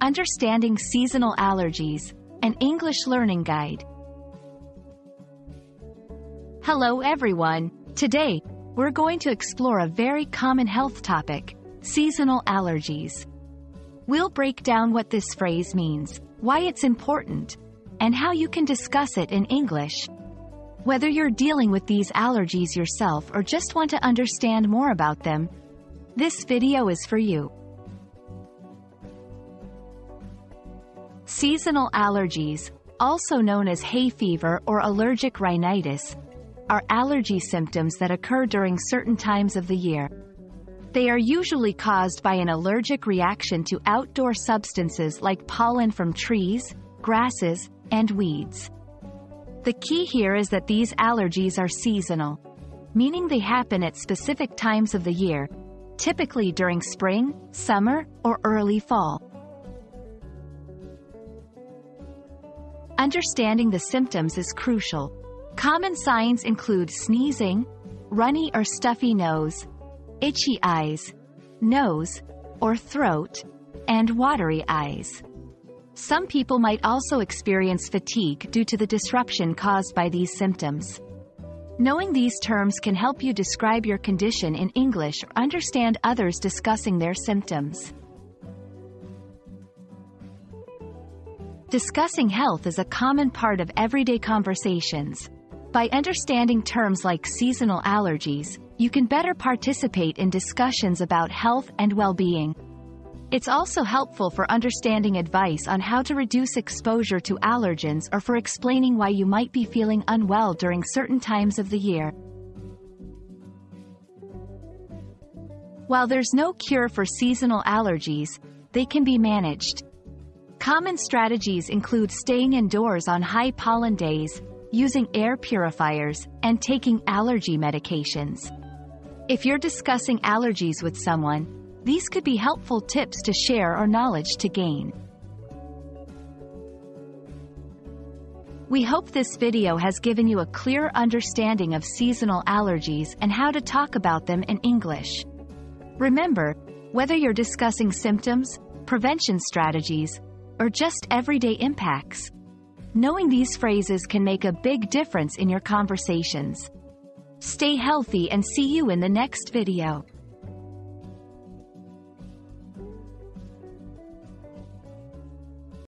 Understanding Seasonal Allergies, an English Learning Guide. Hello everyone. Today, we're going to explore a very common health topic, seasonal allergies. We'll break down what this phrase means, why it's important, and how you can discuss it in English. Whether you're dealing with these allergies yourself or just want to understand more about them, this video is for you. Seasonal allergies, also known as hay fever or allergic rhinitis, are allergy symptoms that occur during certain times of the year. They are usually caused by an allergic reaction to outdoor substances like pollen from trees, grasses, and weeds. The key here is that these allergies are seasonal, meaning they happen at specific times of the year, typically during spring, summer, or early fall. Understanding the symptoms is crucial. Common signs include sneezing, runny or stuffy nose, itchy eyes, nose, or throat, and watery eyes. Some people might also experience fatigue due to the disruption caused by these symptoms. Knowing these terms can help you describe your condition in English or understand others discussing their symptoms. Discussing health is a common part of everyday conversations. By understanding terms like seasonal allergies, you can better participate in discussions about health and well-being. It's also helpful for understanding advice on how to reduce exposure to allergens or for explaining why you might be feeling unwell during certain times of the year. While there's no cure for seasonal allergies, they can be managed. Common strategies include staying indoors on high pollen days, using air purifiers, and taking allergy medications. If you're discussing allergies with someone, these could be helpful tips to share or knowledge to gain. We hope this video has given you a clear understanding of seasonal allergies and how to talk about them in English. Remember, whether you're discussing symptoms, prevention strategies, or just everyday impacts, knowing these phrases can make a big difference in your conversations. Stay healthy and see you in the next video.